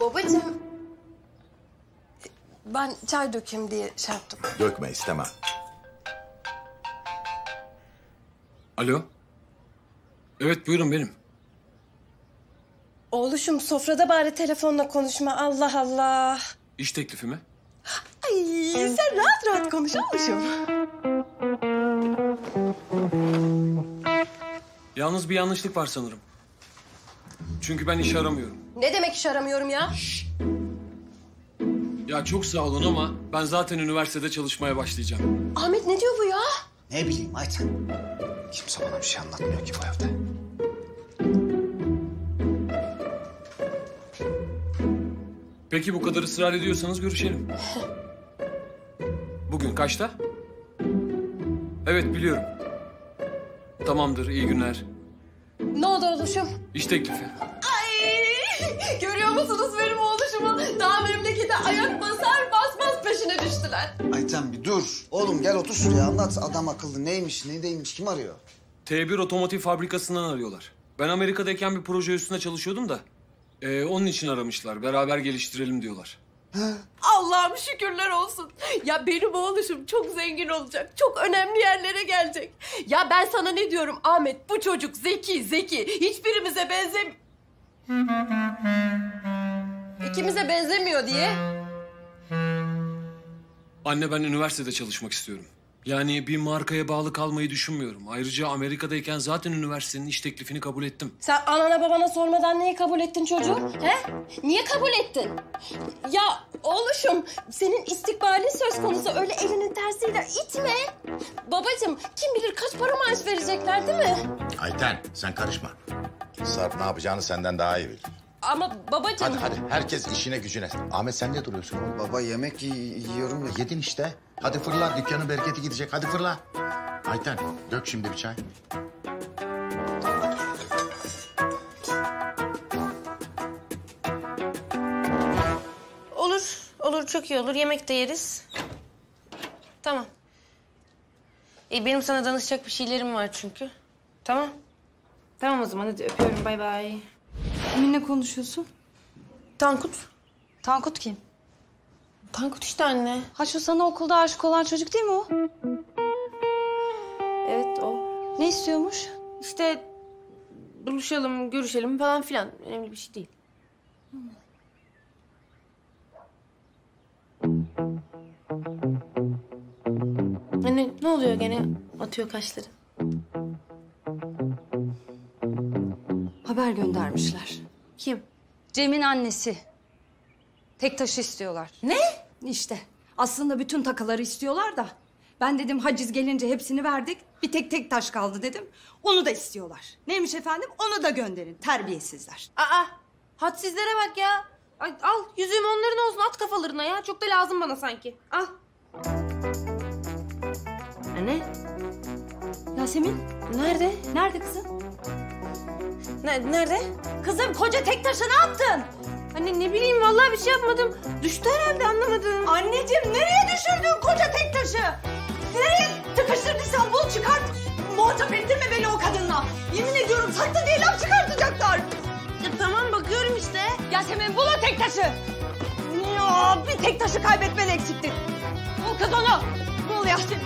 Babacığım. Ben çay dökeyim diye şey yaptım. Dökme istemem. Alo. Evet buyurun benim. Oğluşum sofrada bari telefonla konuşma. Allah Allah. İş teklifi mi? Ay sen rahat rahat konuş oğluşum. Yalnız bir yanlışlık var sanırım. Çünkü ben iş aramıyorum. Ne demek iş aramıyorum ya? Ya çok sağ olun ama ben zaten üniversitede çalışmaya başlayacağım. Ahmet ne diyor bu ya? Ne bileyim Ayten. Kimse bana bir şey anlatmıyor ki bu evde. Peki bu kadar ısrar ediyorsanız görüşelim. Bugün kaçta? Evet biliyorum. Tamamdır iyi günler. Ne oldu oğluşum? İş teklifi. Ay görüyor musunuz benim oğluşumu? Daha memlekete ayak basar basmaz peşine düştüler. Ayten bir dur. Oğlum gel otur şuraya anlat. Adam akıllı neymiş ne değilmiş kim arıyor? T1 otomotiv fabrikasından arıyorlar. Ben Amerika'dayken bir proje üstünde çalışıyordum da. Ee, onun için aramışlar. Beraber geliştirelim diyorlar. Allah'ım şükürler olsun. Ya benim oğluşum çok zengin olacak. Çok önemli yerlere gelecek. Ya ben sana ne diyorum Ahmet bu çocuk zeki zeki. Hiçbirimize benzem... İkimize benzemiyor diye. Anne ben üniversitede çalışmak istiyorum. Yani bir markaya bağlı kalmayı düşünmüyorum. Ayrıca Amerika'dayken zaten üniversitenin iş teklifini kabul ettim. Sen anana babana sormadan niye kabul ettin çocuğu? He? Niye kabul ettin? Ya oğluşum senin istikbalin söz konusu öyle elinin tersiyle itme. Babacığım kim bilir kaç para maaş verecekler değil mi? Ayten sen karışma. Sarp ne yapacağını senden daha iyi bilir. Ama babacığım... Hadi hadi herkes işine gücüne. Ahmet sen ne duruyorsun oğlum? Baba yemek yiyorum ya. Yedin işte. Hadi fırla dükkanın bereketi gidecek. Hadi fırla. Ayten dök şimdi bir çay. Olur, olur çok iyi olur. Yemek de yeriz. Tamam. E, benim sana danışacak bir şeylerim var çünkü. Tamam. Tamam o zaman hadi öpüyorum bay bay. Kiminle konuşuyorsun? Tankut. Tankut kim? Tankut işte anne. Ha şu sana okulda aşık olan çocuk değil mi o? Evet o. Ne istiyormuş? İşte buluşalım, görüşelim falan filan. Önemli bir şey değil. Anne ne oluyor gene? Atıyor kaşları. Haber göndermişler. Kim? Cem'in annesi. Tek taşı istiyorlar. Ne? İşte aslında bütün takıları istiyorlar da. Ben dedim haciz gelince hepsini verdik. Bir tek tek taş kaldı dedim. Onu da istiyorlar. Neymiş efendim? Onu da gönderin. Terbiyesizler. Aa, hadsizlere bak ya. Ay, al yüzüğüm onların olsun at kafalarına ya. Çok da lazım bana sanki. Al. Anne, Yasemin nerede? nerede kızım? Ne, nerede? Kızım koca tek taşı ne yaptın? Anne ne bileyim vallahi bir şey yapmadım. Düştü herhalde anlamadım. Anneciğim nereye düşürdün koca tek taşı? Nereye tıkıştırdıysan bul çıkart. Muhatap ettirme beni o kadınla. Yemin ediyorum saklı diye laf çıkartacaklar. Ya, tamam bakıyorum işte. Yasemin bul o tek taşı. Ya bir tek taşı kaybetmen eksikti. Bul kız onu. Bul Yasemin